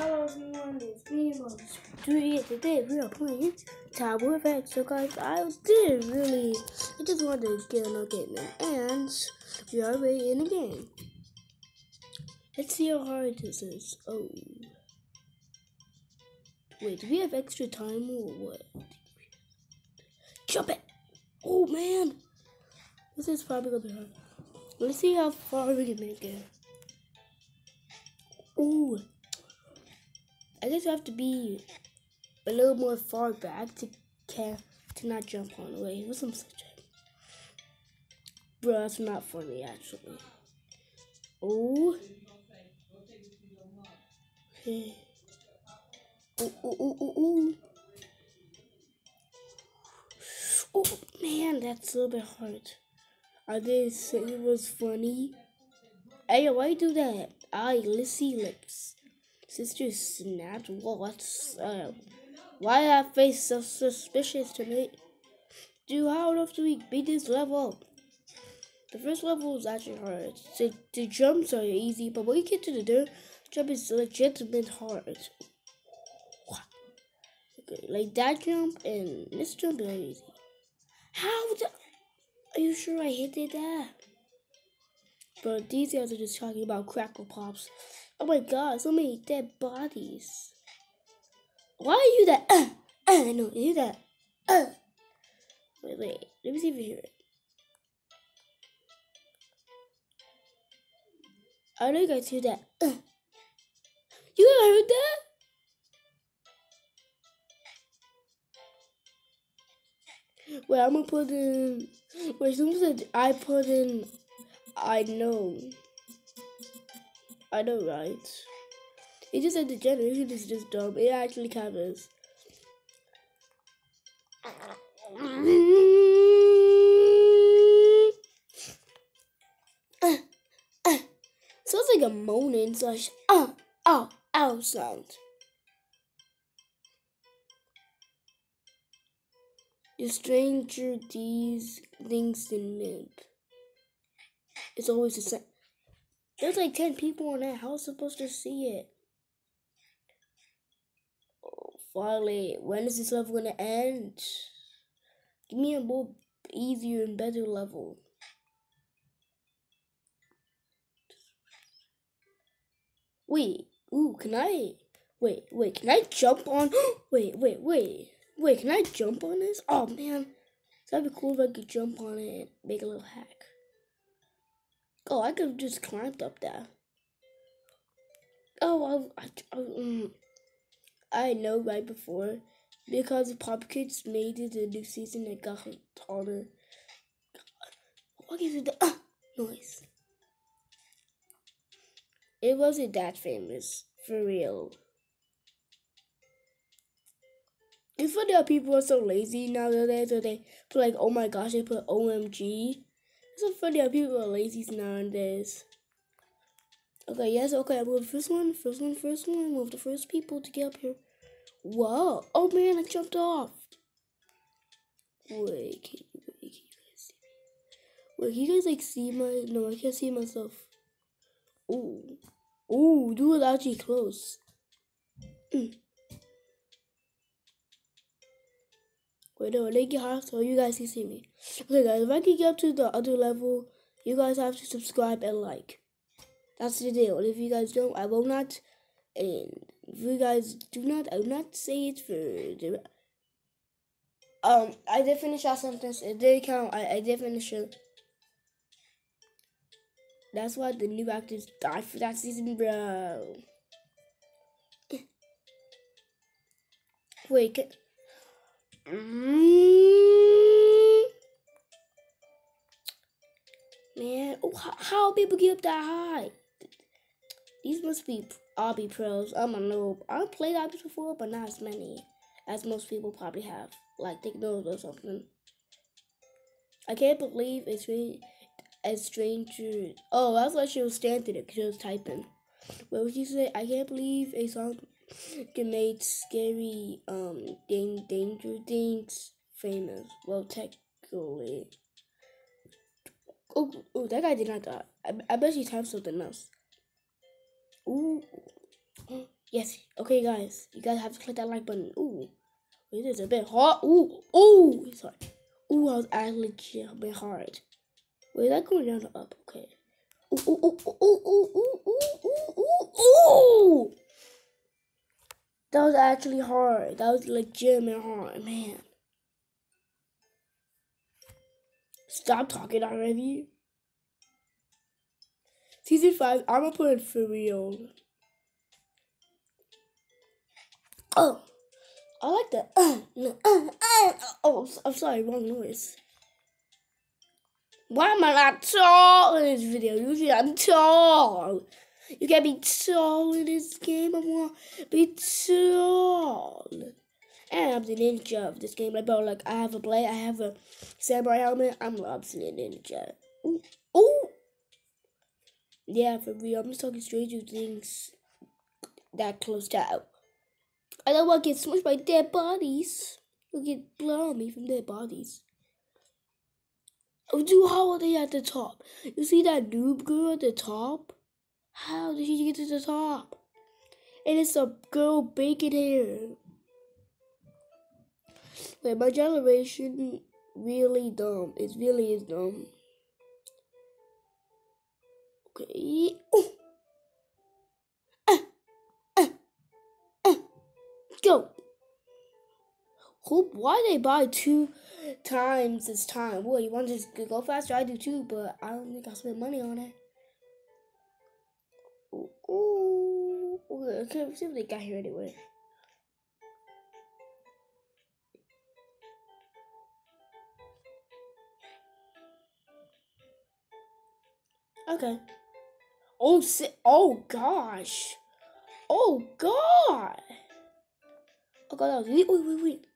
Hello everyone, it's me, Moses. Today we are playing Tower of Heck. So guys, I didn't really, I just wanted to get a look at them, and we are already in the game. Let's see how hard this is. Oh. Wait, do we have extra time or what? Jump it! Oh man! This is probably gonna be hard. Let's see how far we can make it. Ooh. I guess I have to be a little more far back to can to not jump on the way. What's some such Bro, that's not funny actually. Oh. Hey. Ooh, ooh, ooh, ooh, ooh. Oh man, that's a little bit hard. I didn't say it was funny. Hey, why you do that? I let's see lips. Sister snapped. What's up? Uh, why that face so suspicious to me? Dude, how enough do we beat this level? The first level is actually hard. So the jumps are easy, but when you get to the third jump is legitimate hard. Okay, like that jump and this jump are easy. How the are you sure I hit it that? But these guys are just talking about crackle pops. Oh my god, so many dead bodies. Why are you that? Uh, uh, no, you that. Uh. Wait, wait. Let me see if you hear it. I know you guys hear that. Uh. You heard that? Wait, I'm gonna put in. Wait, someone said I put in. I know. I know, right? It just said the generation is just dumb. It actually covers. Sounds like a moaning slash oh oh ow sound. The stranger these things than mimp. It's always the same. There's like 10 people in that house supposed to see it. Oh, finally, when is this level gonna end? Give me a more easier and better level. Wait, ooh, can I? Wait, wait, can I jump on? wait, wait, wait, wait, can I jump on this? Oh man, that'd be cool if I could jump on it and make a little hack. Oh, I could have just climbed up there. Oh, I, I, I, um, I know right before because Pop Kids made it a new season that got harder. What is it? The uh, noise. It wasn't that famous for real. It's funny how people are so lazy nowadays. So they put like, oh my gosh, they put OMG so funny how people are lazy nowadays. Okay, yes, okay, I move the first one, first one, first one, move the first people to get up here. Whoa! Oh man, I jumped off! Wait, can you, wait, can you guys see me? Wait, can you guys like see my, no, I can't see myself. Ooh. Ooh, it actually close. Wait, no, they get high so you guys can see me. Okay, guys, if I can get up to the other level, you guys have to subscribe and like. That's the deal. And if you guys don't, I will not. And if you guys do not, I will not say it for. Um, I did finish our sentence. It did count. I, I did finish it. That's why the new actors died for that season, bro. Wait, can. Man, oh, how, how people get up that high? These must be be pros. I'm a noob. I've played obbies before, but not as many as most people probably have. Like take notes or something. I can't believe it's really a stranger. Oh, that's why she was standing there because she was typing. What would you say? I can't believe a song can make scary um dang, danger things famous. Well, technically. Oh, oh, that guy did not die. I, I bet she typed something else. Ooh. Yes. Okay, guys. You guys have to click that like button. Ooh. It is a bit hard. Ooh. Ooh. Sorry. Ooh, I was actually a bit hard. Wait, that going down or up? Okay. Ooh, ooh, ooh, ooh, ooh, ooh, ooh, ooh, ooh. That was actually hard. That was legitimate hard, man. Stop talking already. Season 5, I'm gonna put it for real. Oh, I like that. Uh, uh, uh, oh, I'm sorry, wrong noise. Why am I not tall in this video? Usually I'm tall. You can't be tall in this game. I want be tall. And I'm the ninja of this game. Like, bro, like, I have a blade. I have a samurai helmet. I'm Robson Ninja. Ooh. Ooh. Yeah, for real. I'm just talking Stranger Things that closed out. I don't want to get smushed by dead bodies. You'll get blood on me from dead bodies. Oh, do they at the top? You see that noob girl at the top? How did she get to the top? And it's a girl bacon hair. Like my generation really dumb. It really is dumb. Okay. Oh. Uh, uh, uh. Go. Hope why they buy two times this time? Boy, you want to just go faster? I do too, but I don't think I'll spend money on it. Okay, see what they got here anyway. Okay. Oh, si- oh gosh. Oh god. Oh god, wait, wait, wait, wait.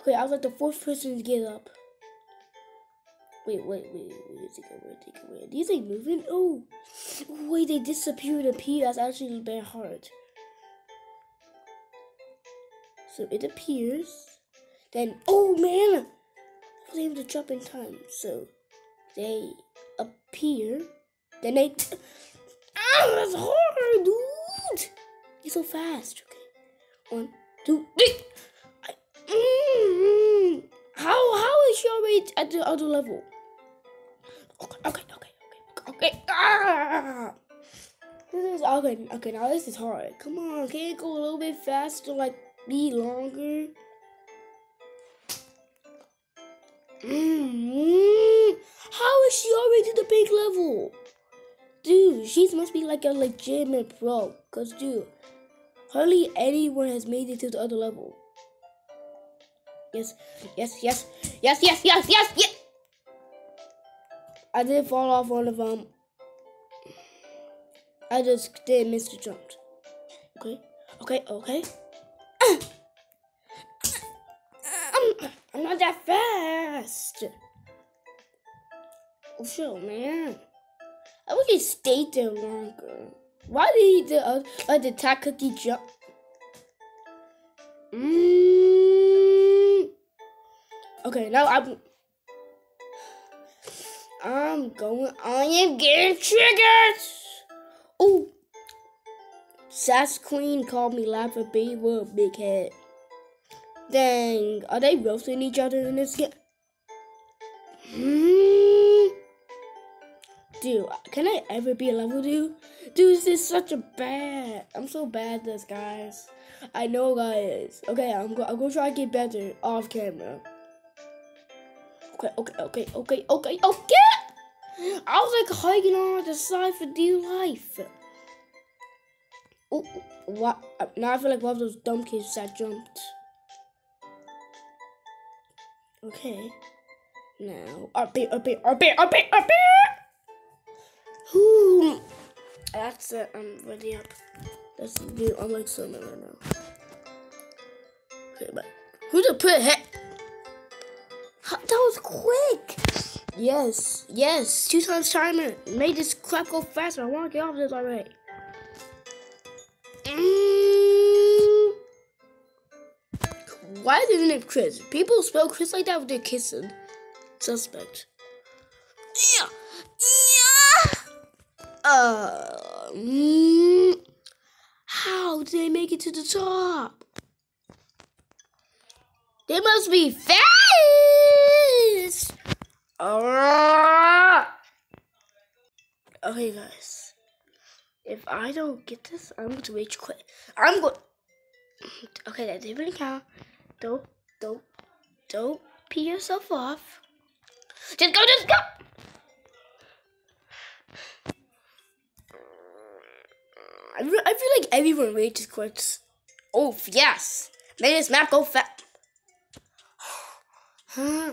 Okay, I was like the fourth person to get up. Wait, wait, wait, wait, where's it going? Where's it going? These ain't moving. Oh, wait, they disappeared. That's actually very hard. So it appears. Then, oh man, I was able to jump in time. So they appear. Then they. Ah, that's hard, dude. You're so fast. Okay, one, two, three. Is she already at the other level? Okay, okay, okay, okay, okay. Ah! This is okay. Okay, now this is hard. Come on, can it go a little bit faster? Like be longer. Mm, how is she already to the big level? Dude, she must be like a legitimate pro. Cause dude, hardly anyone has made it to the other level. Yes, yes, yes, yes, yes, yes, yes, yes. I did fall off one of them. I just did the jump. Okay, okay, okay. I'm, I'm not that fast. Oh, shit, man. I wish he stayed there longer. Why did he do, uh, let the cookie jump? Mm. Okay, now I'm. I'm going. I am getting triggered. Oh, Sass Queen called me Lava Baby with a big head. Dang, are they roasting each other in this game? Hmm. Dude, can I ever be a level dude? Dude, this is such a bad. I'm so bad at this, guys. I know, guys. Okay, I'm. I'm gonna try to get better off camera. Okay, okay, okay, okay, okay, okay. I was like hiking on the side for dear life. Oh, what? Now I feel like one of those dumb kids that jumped. Okay. Now, up here, up here, up here, up here, up here. Whoo. That's it. I'm ready up. That's good. I'm like swimming right now. Okay, but who the put head? That was quick. Yes, yes. Two times timer. Made this crap go faster. I want to get off this already. Mm. Why did they name Chris? People spell Chris like that with their kissing. Suspect. Yeah. Yeah. Uh. Mm. How did they make it to the top? They must be fast. Uh, okay, guys. If I don't get this, I'm going to rage quit. I'm going. Okay, that didn't really count. Don't, don't, don't pee yourself off. Just go, just go. I, I feel like everyone rages quits. Oh, yes. Made this map go fast. Hmm.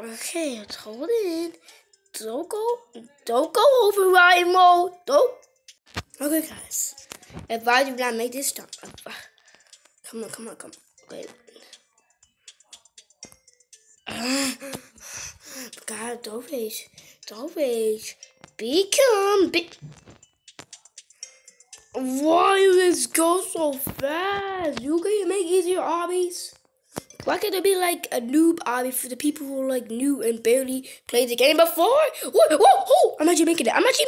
okay, let's hold it. Don't go, don't go override mode. Don't. Okay, guys. If I do not make this jump, come on, come on, come on. Wait. God, don't rage. Don't rage. Be calm. Be Why you this go so fast? You can make easier obbies. Why can't there be like a noob obby for the people who are like new and barely played the game before? Whoa, whoa, whoa! I'm actually making it. I'm actually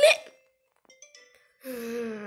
making